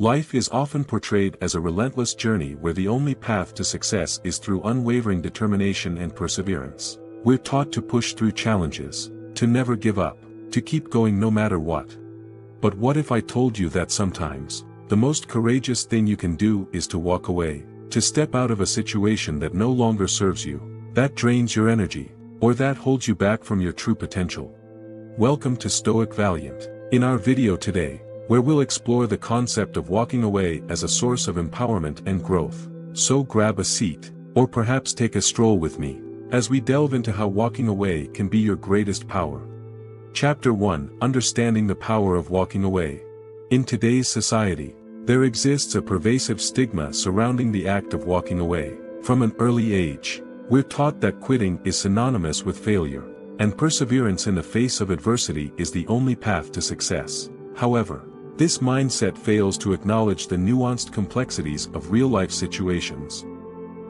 Life is often portrayed as a relentless journey where the only path to success is through unwavering determination and perseverance. We're taught to push through challenges, to never give up, to keep going no matter what. But what if I told you that sometimes, the most courageous thing you can do is to walk away, to step out of a situation that no longer serves you, that drains your energy, or that holds you back from your true potential. Welcome to Stoic Valiant. In our video today, where we'll explore the concept of walking away as a source of empowerment and growth. So grab a seat, or perhaps take a stroll with me, as we delve into how walking away can be your greatest power. Chapter 1 Understanding the Power of Walking Away. In today's society, there exists a pervasive stigma surrounding the act of walking away. From an early age, we're taught that quitting is synonymous with failure, and perseverance in the face of adversity is the only path to success. However, this mindset fails to acknowledge the nuanced complexities of real-life situations.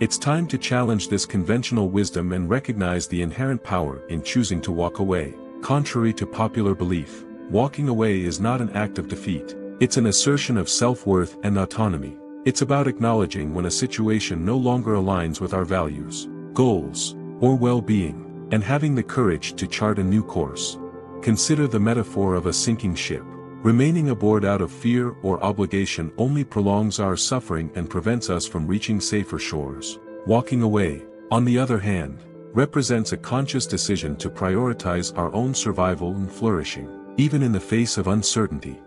It's time to challenge this conventional wisdom and recognize the inherent power in choosing to walk away. Contrary to popular belief, walking away is not an act of defeat, it's an assertion of self-worth and autonomy. It's about acknowledging when a situation no longer aligns with our values goals, or well-being, and having the courage to chart a new course. Consider the metaphor of a sinking ship. Remaining aboard out of fear or obligation only prolongs our suffering and prevents us from reaching safer shores. Walking away, on the other hand, represents a conscious decision to prioritize our own survival and flourishing, even in the face of uncertainty.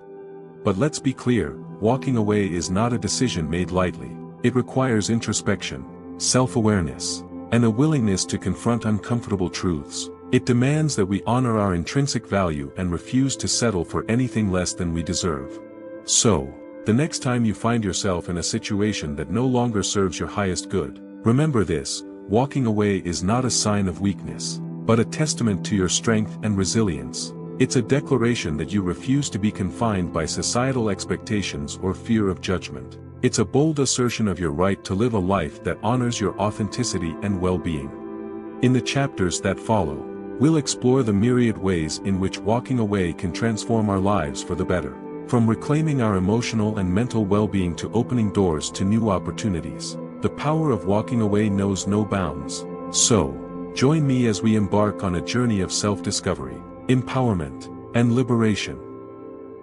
But let's be clear, walking away is not a decision made lightly. It requires introspection, self-awareness, and a willingness to confront uncomfortable truths. It demands that we honor our intrinsic value and refuse to settle for anything less than we deserve. So, the next time you find yourself in a situation that no longer serves your highest good, remember this, walking away is not a sign of weakness, but a testament to your strength and resilience. It's a declaration that you refuse to be confined by societal expectations or fear of judgment. It's a bold assertion of your right to live a life that honors your authenticity and well-being. In the chapters that follow, we'll explore the myriad ways in which walking away can transform our lives for the better. From reclaiming our emotional and mental well-being to opening doors to new opportunities, the power of walking away knows no bounds. So, join me as we embark on a journey of self-discovery, empowerment, and liberation.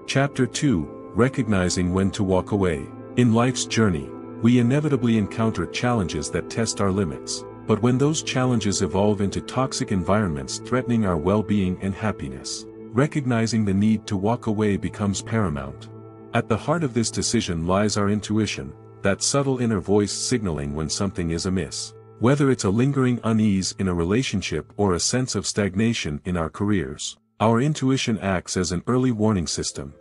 Chapter 2, Recognizing When to Walk Away. In life's journey, we inevitably encounter challenges that test our limits, but when those challenges evolve into toxic environments threatening our well-being and happiness, recognizing the need to walk away becomes paramount. At the heart of this decision lies our intuition, that subtle inner voice signaling when something is amiss. Whether it's a lingering unease in a relationship or a sense of stagnation in our careers, our intuition acts as an early warning system.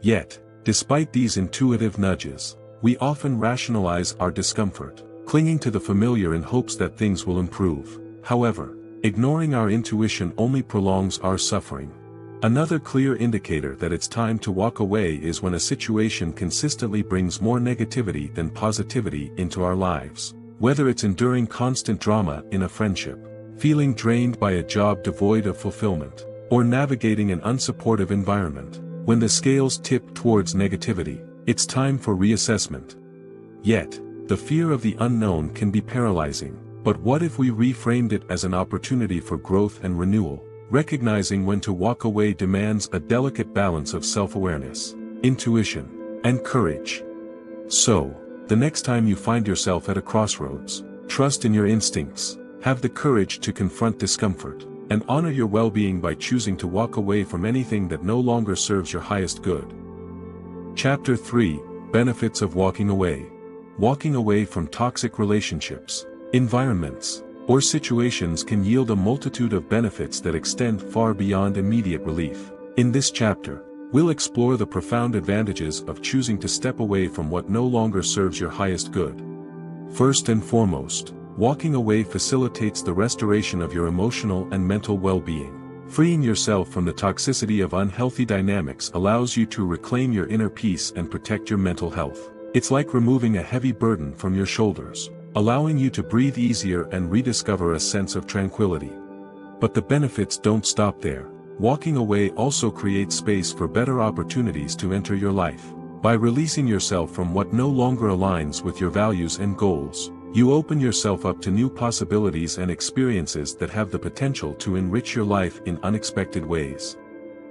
Yet, Despite these intuitive nudges, we often rationalize our discomfort, clinging to the familiar in hopes that things will improve. However, ignoring our intuition only prolongs our suffering. Another clear indicator that it's time to walk away is when a situation consistently brings more negativity than positivity into our lives. Whether it's enduring constant drama in a friendship, feeling drained by a job devoid of fulfillment, or navigating an unsupportive environment. When the scales tip towards negativity, it's time for reassessment. Yet, the fear of the unknown can be paralyzing, but what if we reframed it as an opportunity for growth and renewal? Recognizing when to walk away demands a delicate balance of self-awareness, intuition, and courage. So, the next time you find yourself at a crossroads, trust in your instincts, have the courage to confront discomfort, and honor your well-being by choosing to walk away from anything that no longer serves your highest good. Chapter 3, Benefits of Walking Away. Walking away from toxic relationships, environments, or situations can yield a multitude of benefits that extend far beyond immediate relief. In this chapter, we'll explore the profound advantages of choosing to step away from what no longer serves your highest good. First and foremost, Walking away facilitates the restoration of your emotional and mental well-being. Freeing yourself from the toxicity of unhealthy dynamics allows you to reclaim your inner peace and protect your mental health. It's like removing a heavy burden from your shoulders, allowing you to breathe easier and rediscover a sense of tranquility. But the benefits don't stop there. Walking away also creates space for better opportunities to enter your life. By releasing yourself from what no longer aligns with your values and goals, you open yourself up to new possibilities and experiences that have the potential to enrich your life in unexpected ways.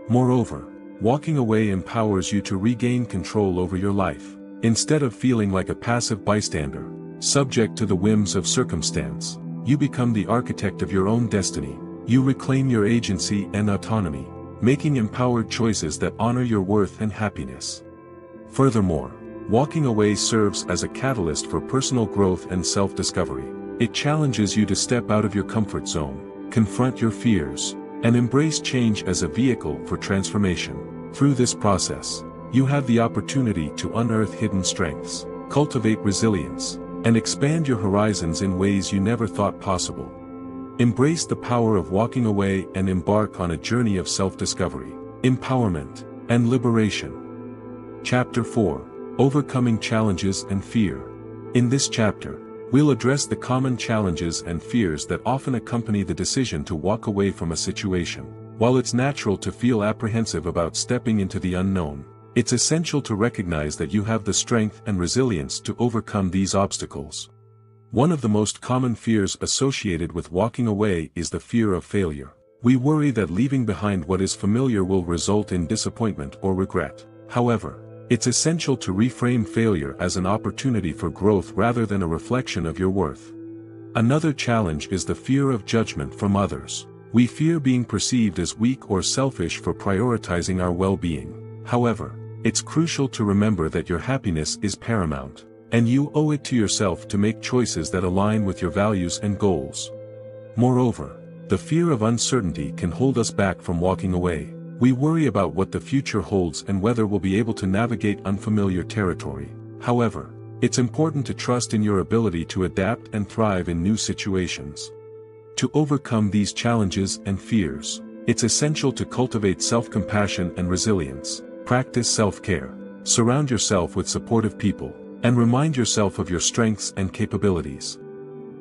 Moreover, walking away empowers you to regain control over your life, instead of feeling like a passive bystander, subject to the whims of circumstance. You become the architect of your own destiny, you reclaim your agency and autonomy, making empowered choices that honor your worth and happiness. Furthermore, Walking away serves as a catalyst for personal growth and self-discovery. It challenges you to step out of your comfort zone, confront your fears, and embrace change as a vehicle for transformation. Through this process, you have the opportunity to unearth hidden strengths, cultivate resilience, and expand your horizons in ways you never thought possible. Embrace the power of walking away and embark on a journey of self-discovery, empowerment, and liberation. Chapter 4 Overcoming Challenges and Fear. In this chapter, we'll address the common challenges and fears that often accompany the decision to walk away from a situation. While it's natural to feel apprehensive about stepping into the unknown, it's essential to recognize that you have the strength and resilience to overcome these obstacles. One of the most common fears associated with walking away is the fear of failure. We worry that leaving behind what is familiar will result in disappointment or regret. However, it's essential to reframe failure as an opportunity for growth rather than a reflection of your worth. Another challenge is the fear of judgment from others. We fear being perceived as weak or selfish for prioritizing our well-being. However, it's crucial to remember that your happiness is paramount, and you owe it to yourself to make choices that align with your values and goals. Moreover, the fear of uncertainty can hold us back from walking away. We worry about what the future holds and whether we'll be able to navigate unfamiliar territory. However, it's important to trust in your ability to adapt and thrive in new situations. To overcome these challenges and fears, it's essential to cultivate self-compassion and resilience, practice self-care, surround yourself with supportive people, and remind yourself of your strengths and capabilities.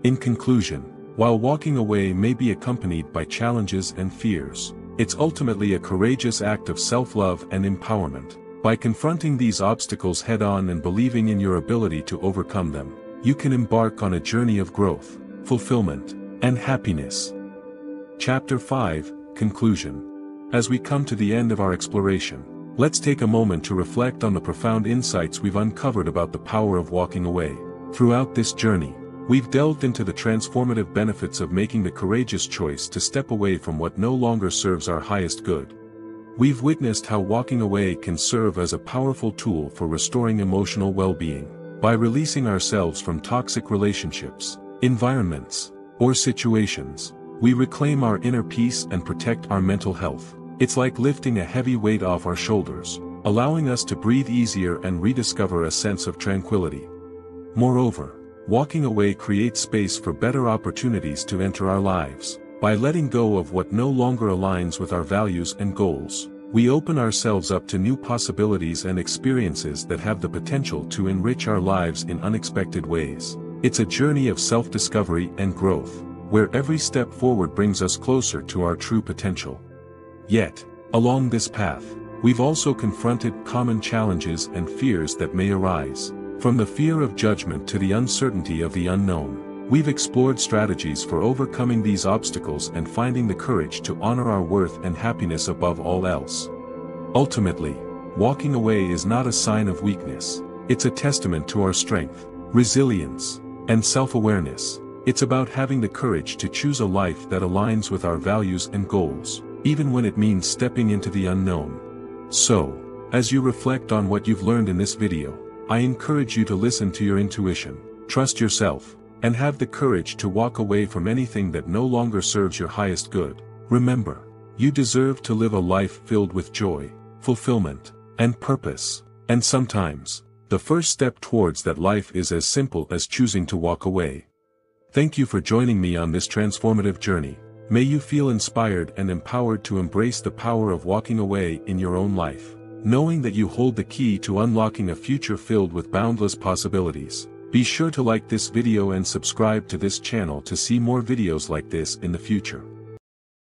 In conclusion, while walking away may be accompanied by challenges and fears, it's ultimately a courageous act of self-love and empowerment. By confronting these obstacles head-on and believing in your ability to overcome them, you can embark on a journey of growth, fulfillment, and happiness. Chapter 5, Conclusion. As we come to the end of our exploration, let's take a moment to reflect on the profound insights we've uncovered about the power of walking away. Throughout this journey, We've delved into the transformative benefits of making the courageous choice to step away from what no longer serves our highest good. We've witnessed how walking away can serve as a powerful tool for restoring emotional well-being. By releasing ourselves from toxic relationships, environments, or situations, we reclaim our inner peace and protect our mental health. It's like lifting a heavy weight off our shoulders, allowing us to breathe easier and rediscover a sense of tranquility. Moreover, Walking away creates space for better opportunities to enter our lives. By letting go of what no longer aligns with our values and goals, we open ourselves up to new possibilities and experiences that have the potential to enrich our lives in unexpected ways. It's a journey of self-discovery and growth, where every step forward brings us closer to our true potential. Yet, along this path, we've also confronted common challenges and fears that may arise. From the fear of judgment to the uncertainty of the unknown, we've explored strategies for overcoming these obstacles and finding the courage to honor our worth and happiness above all else. Ultimately, walking away is not a sign of weakness, it's a testament to our strength, resilience, and self-awareness. It's about having the courage to choose a life that aligns with our values and goals, even when it means stepping into the unknown. So, as you reflect on what you've learned in this video, I encourage you to listen to your intuition, trust yourself, and have the courage to walk away from anything that no longer serves your highest good. Remember, you deserve to live a life filled with joy, fulfillment, and purpose. And sometimes, the first step towards that life is as simple as choosing to walk away. Thank you for joining me on this transformative journey. May you feel inspired and empowered to embrace the power of walking away in your own life knowing that you hold the key to unlocking a future filled with boundless possibilities. Be sure to like this video and subscribe to this channel to see more videos like this in the future.